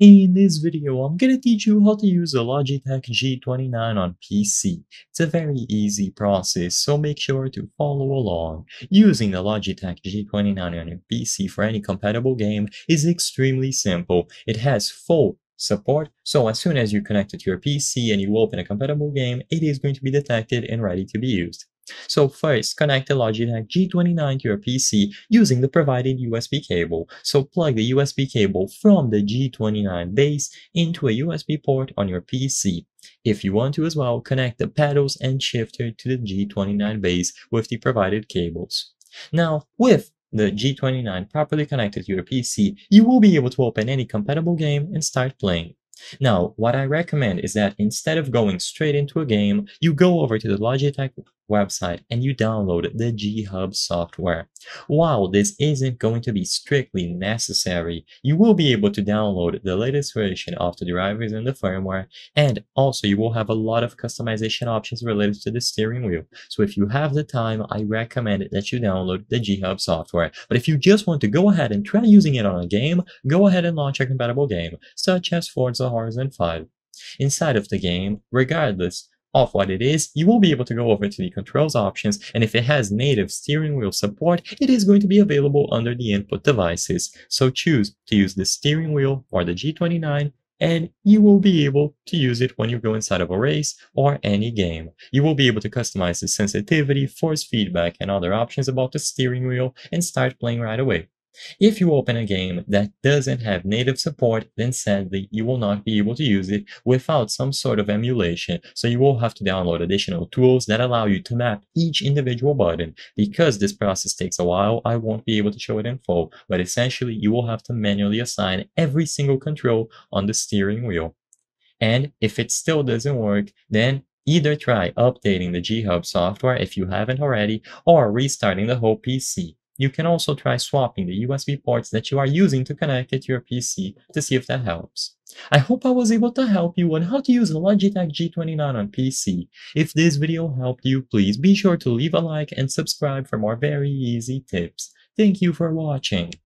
In this video, I'm gonna teach you how to use a Logitech G29 on PC. It's a very easy process, so make sure to follow along. Using the Logitech G29 on your PC for any compatible game is extremely simple. It has full support, so as soon as you connect it to your PC and you open a compatible game, it is going to be detected and ready to be used. So first, connect the Logitech G29 to your PC using the provided USB cable. So plug the USB cable from the G29 base into a USB port on your PC. If you want to as well, connect the pedals and shifter to the G29 base with the provided cables. Now, with the G29 properly connected to your PC, you will be able to open any compatible game and start playing. Now, what I recommend is that instead of going straight into a game, you go over to the Logitech website and you download the G-Hub software. While this isn't going to be strictly necessary, you will be able to download the latest version of the drivers and the firmware, and also you will have a lot of customization options related to the steering wheel. So if you have the time, I recommend that you download the G-Hub software. But if you just want to go ahead and try using it on a game, go ahead and launch a compatible game, such as Forza Horizon 5. Inside of the game, regardless of what it is, you will be able to go over to the controls options and if it has native steering wheel support, it is going to be available under the input devices. So choose to use the steering wheel or the G29 and you will be able to use it when you go inside of a race or any game. You will be able to customize the sensitivity, force feedback, and other options about the steering wheel and start playing right away. If you open a game that doesn't have native support, then sadly you will not be able to use it without some sort of emulation, so you will have to download additional tools that allow you to map each individual button. Because this process takes a while, I won't be able to show it in full, but essentially you will have to manually assign every single control on the steering wheel. And if it still doesn't work, then either try updating the G-Hub software if you haven't already, or restarting the whole PC. You can also try swapping the USB ports that you are using to connect it to your PC to see if that helps. I hope I was able to help you on how to use Logitech G29 on PC. If this video helped you, please be sure to leave a like and subscribe for more very easy tips. Thank you for watching.